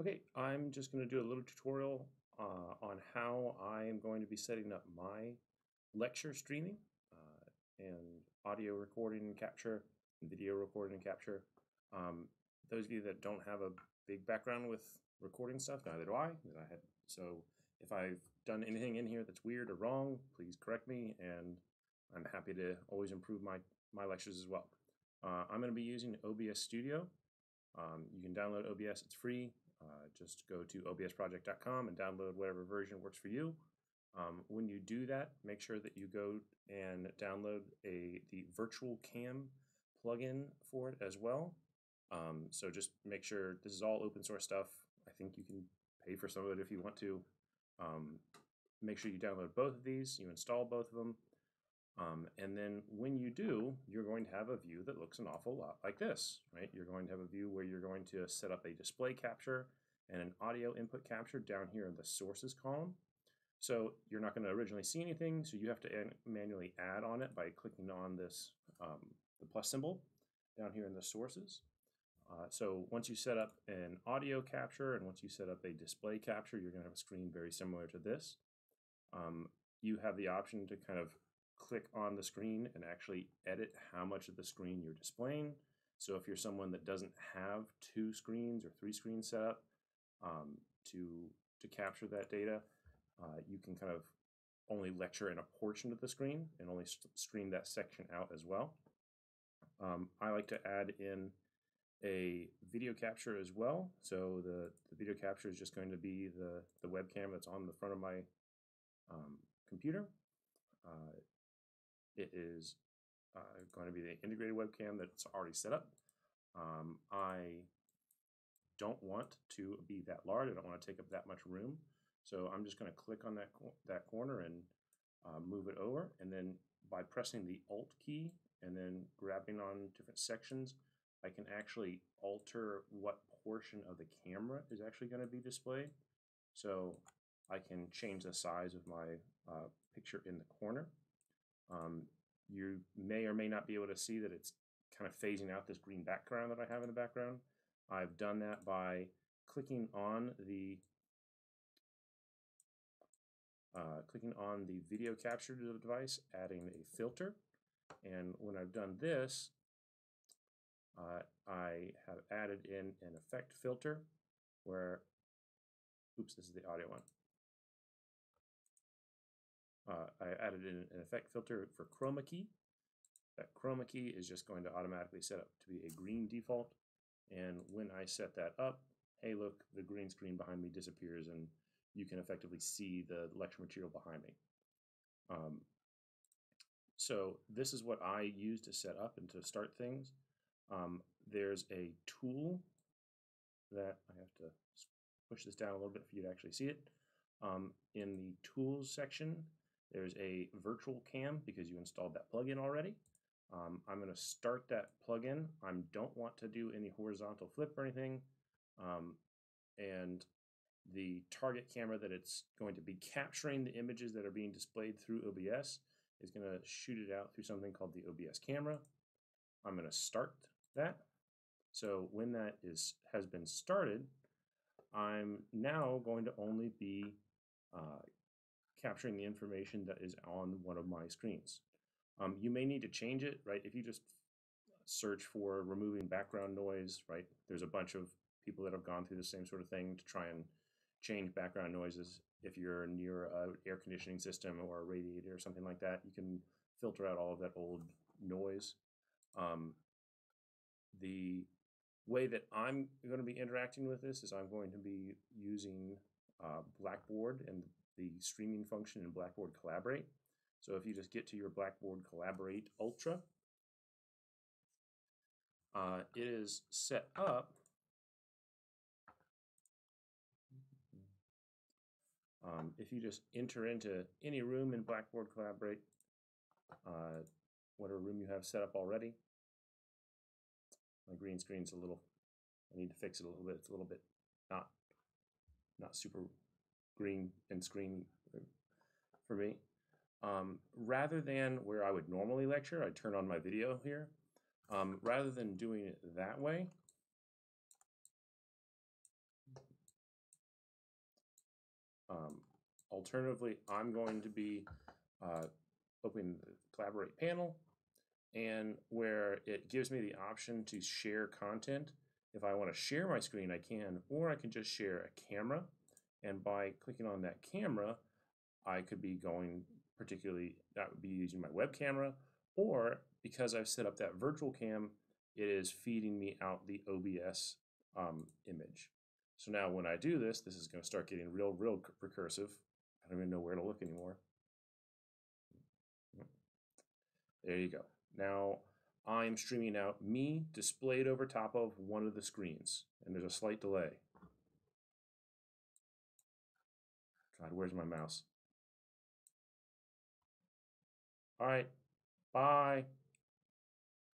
Okay, I'm just going to do a little tutorial uh, on how I am going to be setting up my lecture streaming uh, and audio recording and capture, and video recording and capture. Um, those of you that don't have a big background with recording stuff, neither do I. I had, so if I've done anything in here that's weird or wrong, please correct me, and I'm happy to always improve my, my lectures as well. Uh, I'm going to be using OBS Studio. Um, you can download OBS, it's free. Uh, just go to obsproject.com and download whatever version works for you. Um, when you do that, make sure that you go and download a the virtual cam plugin for it as well. Um, so just make sure this is all open source stuff. I think you can pay for some of it if you want to. Um, make sure you download both of these, you install both of them, um, and then when you do, you're going to have a view that looks an awful lot like this, right? You're going to have a view where you're going to set up a display capture and an audio input capture down here in the sources column. So you're not going to originally see anything, so you have to manually add on it by clicking on this um, the plus symbol down here in the sources. Uh, so once you set up an audio capture and once you set up a display capture, you're going to have a screen very similar to this. Um, you have the option to kind of click on the screen and actually edit how much of the screen you're displaying. So if you're someone that doesn't have two screens or three screens set up um, to, to capture that data, uh, you can kind of only lecture in a portion of the screen and only stream that section out as well. Um, I like to add in a video capture as well. So the, the video capture is just going to be the, the webcam that's on the front of my um, computer. Uh, it is uh, going to be the integrated webcam that's already set up. Um, I don't want to be that large. I don't want to take up that much room. So I'm just going to click on that, that corner and uh, move it over. And then by pressing the Alt key and then grabbing on different sections, I can actually alter what portion of the camera is actually going to be displayed. So I can change the size of my uh, picture in the corner. Um, you may or may not be able to see that it's kind of phasing out this green background that I have in the background. I've done that by clicking on the uh, clicking on the video capture device, adding a filter. And when I've done this, uh, I have added in an effect filter where, oops, this is the audio one uh, I added in an effect filter for chroma key. That chroma key is just going to automatically set up to be a green default. And when I set that up, hey, look, the green screen behind me disappears and you can effectively see the lecture material behind me. Um, so this is what I use to set up and to start things. Um, there's a tool that I have to push this down a little bit for you to actually see it. Um, in the tools section, there's a virtual cam because you installed that plugin already. Um, I'm going to start that plugin. I don't want to do any horizontal flip or anything. Um, and the target camera that it's going to be capturing the images that are being displayed through OBS is going to shoot it out through something called the OBS camera. I'm going to start that. So when that is has been started, I'm now going to only be uh, capturing the information that is on one of my screens. Um, you may need to change it, right? If you just search for removing background noise, right? There's a bunch of people that have gone through the same sort of thing to try and change background noises. If you're near an air conditioning system or a radiator or something like that, you can filter out all of that old noise. Um, the way that I'm going to be interacting with this is I'm going to be using uh, Blackboard and the streaming function in Blackboard Collaborate. So if you just get to your Blackboard Collaborate Ultra, uh, it is set up um, if you just enter into any room in Blackboard Collaborate, uh, whatever room you have set up already. My green screen's a little, I need to fix it a little bit. It's a little bit not, not super green and screen for me. Um, rather than where I would normally lecture, I turn on my video here. Um, rather than doing it that way, Um, alternatively, I'm going to be uh, opening the Collaborate panel and where it gives me the option to share content. If I want to share my screen, I can, or I can just share a camera. And by clicking on that camera, I could be going particularly, that would be using my web camera, or because I've set up that virtual cam, it is feeding me out the OBS um, image. So now when I do this, this is going to start getting real, real recursive. I don't even know where to look anymore. There you go. Now I'm streaming out me displayed over top of one of the screens, and there's a slight delay. God, where's my mouse? All right, bye.